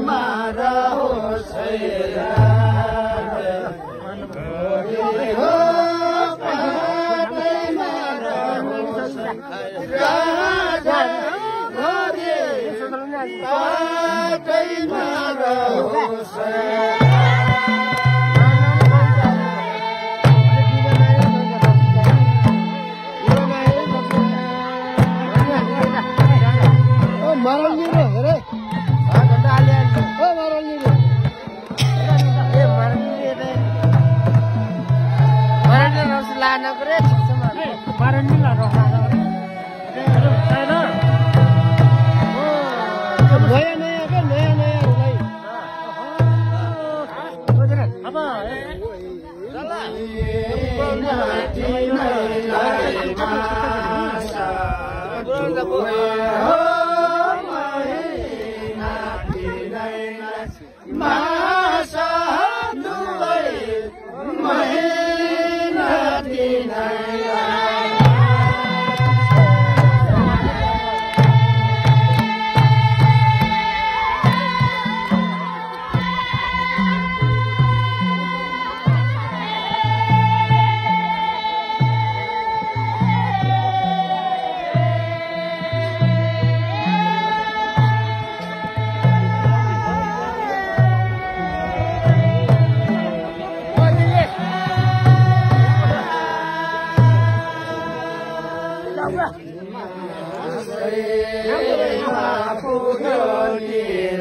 पाटैमा रहोस् हो पाटैमा रहोस् नयाँ नयाँ क्या नयाँ नयाँहरूलाई मासा 谁怕不可以